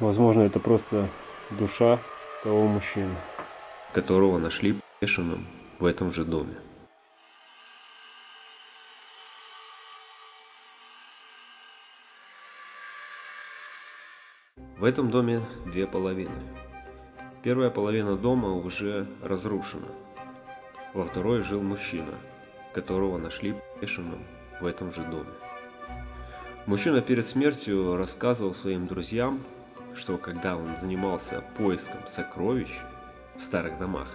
Возможно, это просто душа того мужчины. которого нашли повешенным в этом же доме. В этом доме две половины. Первая половина дома уже разрушена. Во второй жил мужчина, которого нашли повешенным в этом же доме. Мужчина перед смертью рассказывал своим друзьям, что когда он занимался поиском сокровищ в старых домах,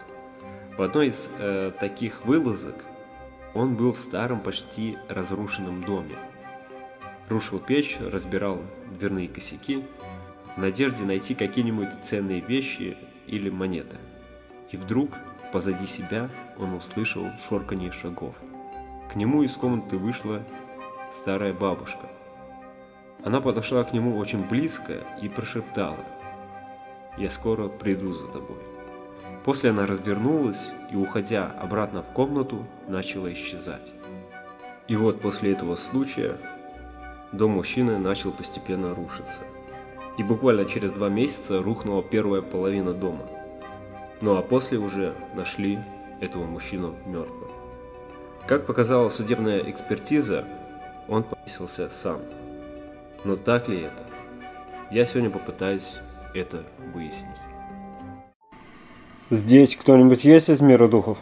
в одной из э, таких вылазок он был в старом почти разрушенном доме. Рушил печь, разбирал дверные косяки в надежде найти какие-нибудь ценные вещи или монеты. И вдруг позади себя он услышал шорканье шагов. К нему из комнаты вышла старая бабушка. Она подошла к нему очень близко и прошептала «Я скоро приду за тобой». После она развернулась и, уходя обратно в комнату, начала исчезать. И вот после этого случая дом мужчины начал постепенно рушиться. И буквально через два месяца рухнула первая половина дома. Ну а после уже нашли этого мужчину мертвым. Как показала судебная экспертиза, он повесился сам. Но так ли это? Я сегодня попытаюсь это выяснить. Здесь кто-нибудь есть из мира духов?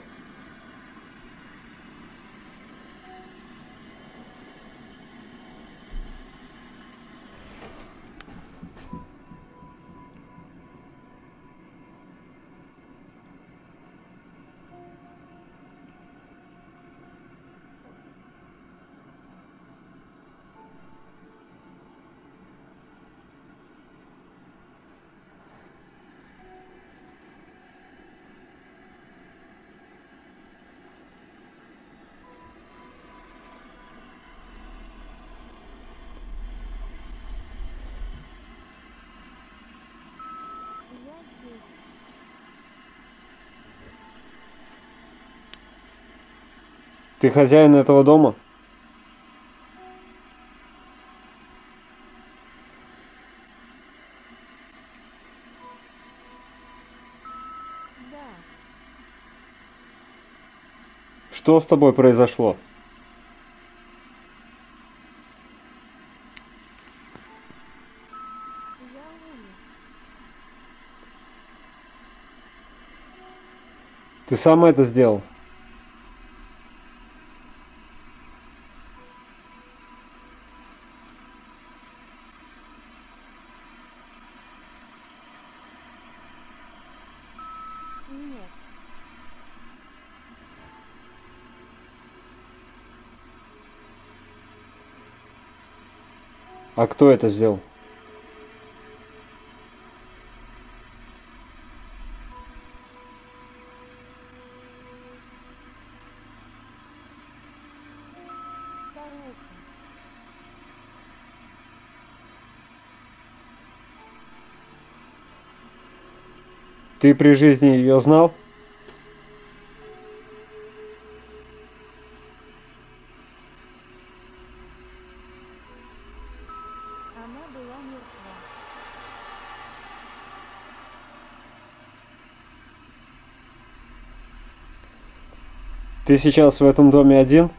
Ты хозяин этого дома? Да, Что с тобой произошло? Ты сам это сделал? А кто это сделал? Ты при жизни ее знал? Ты сейчас в этом доме один?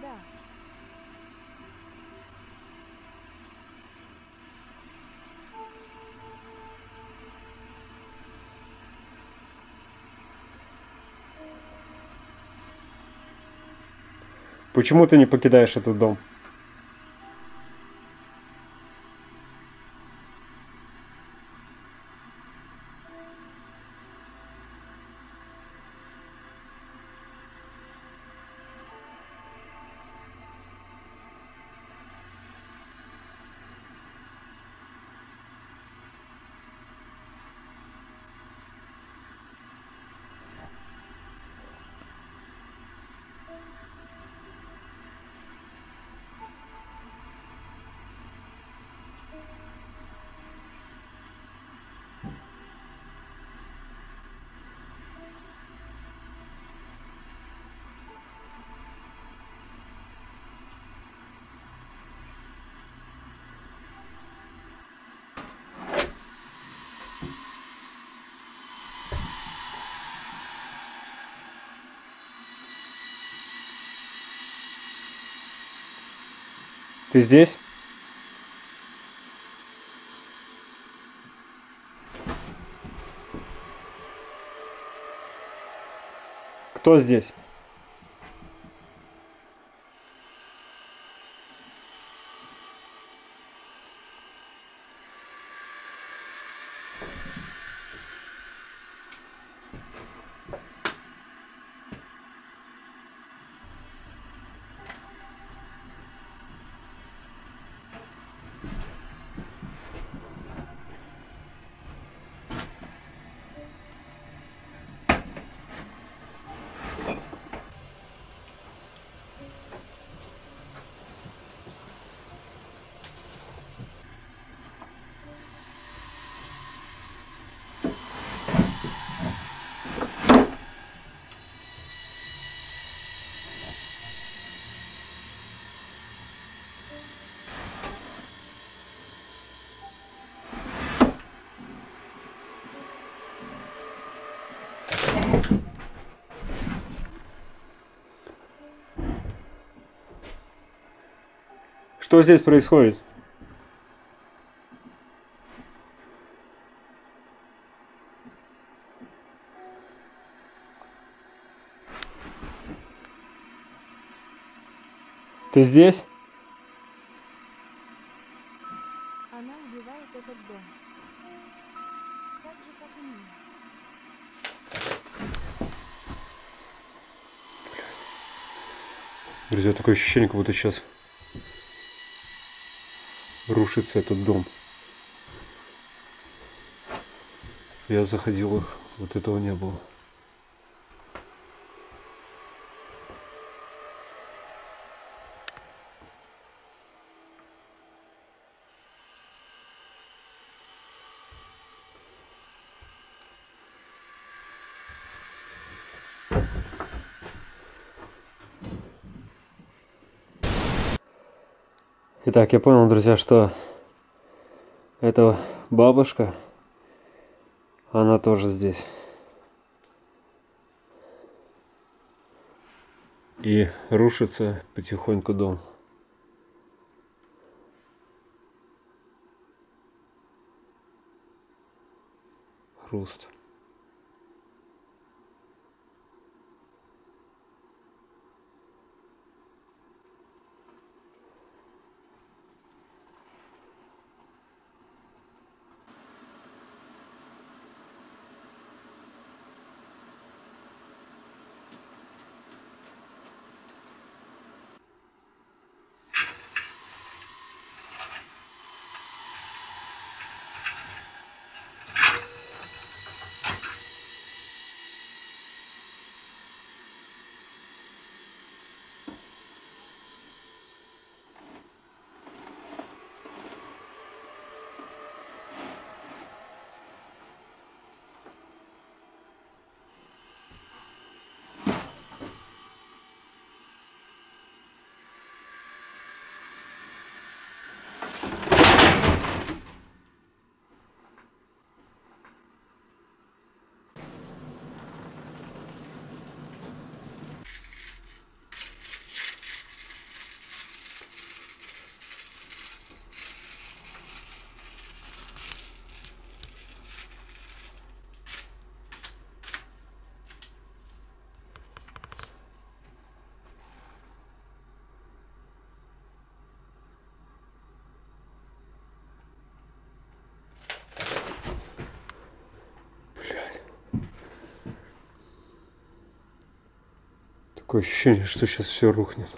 Да, Почему ты не покидаешь этот дом? Ты здесь? Кто здесь? Что здесь происходит? Ты здесь? Она убивает этот дом. Так же, как и меня. Друзья, такое ощущение, как будто сейчас рушится этот дом. Я заходил, вот этого не было. Итак, я понял, друзья, что эта бабушка, она тоже здесь. И рушится потихоньку дом. Хруст. Такое ощущение, что сейчас все рухнет.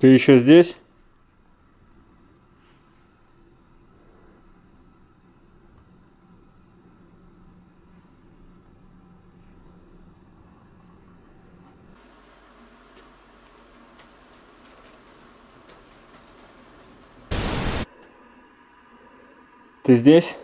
Ты еще здесь? Ты здесь?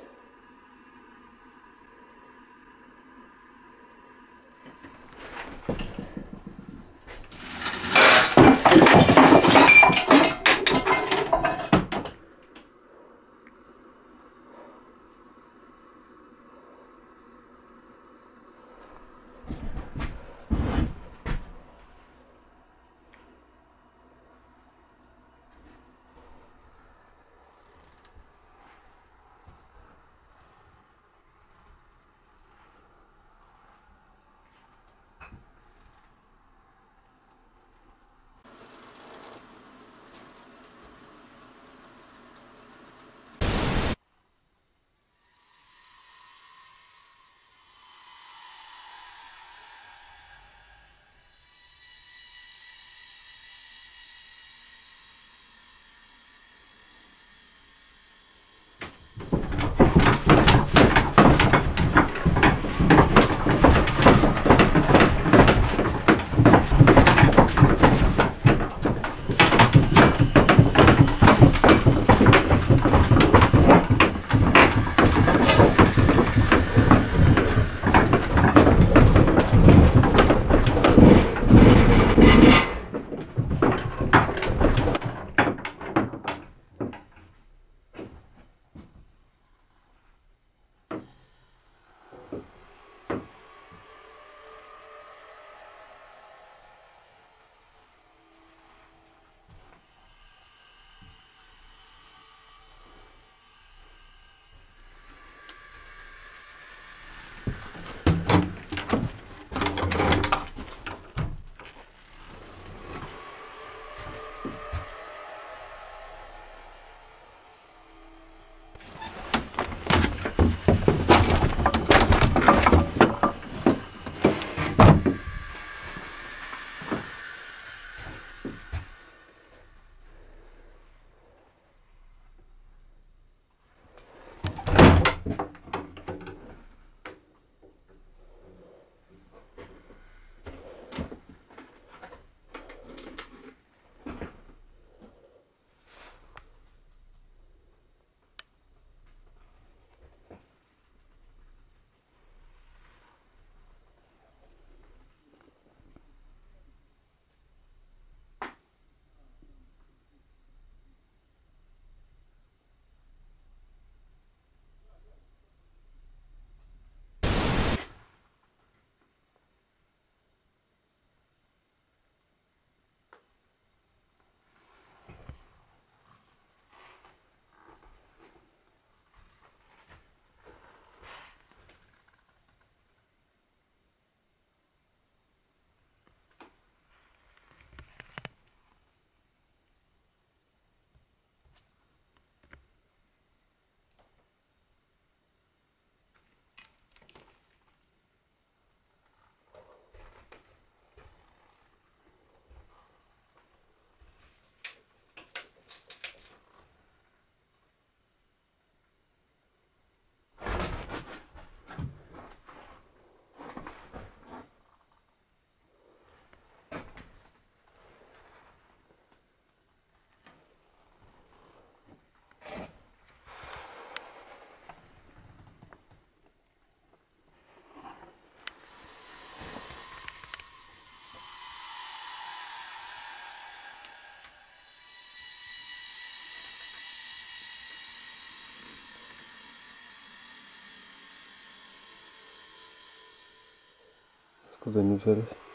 de mis seres.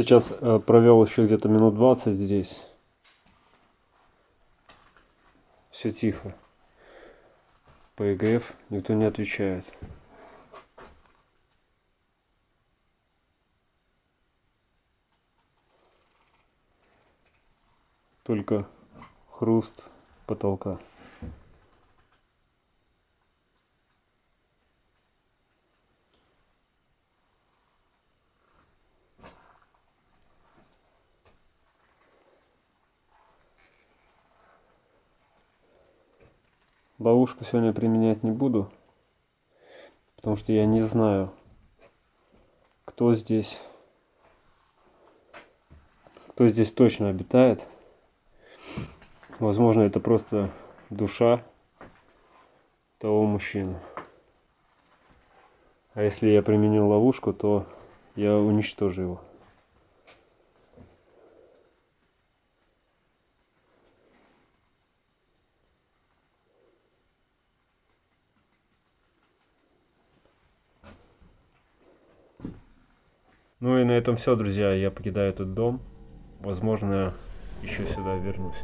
Сейчас э, провел еще где-то минут 20 здесь. Все тихо. По ЕГФ никто не отвечает. Только хруст потолка. Ловушку сегодня применять не буду, потому что я не знаю, кто здесь, кто здесь точно обитает. Возможно, это просто душа того мужчины. А если я применю ловушку, то я уничтожу его. Этом все, друзья. Я покидаю этот дом. Возможно, еще сюда вернусь.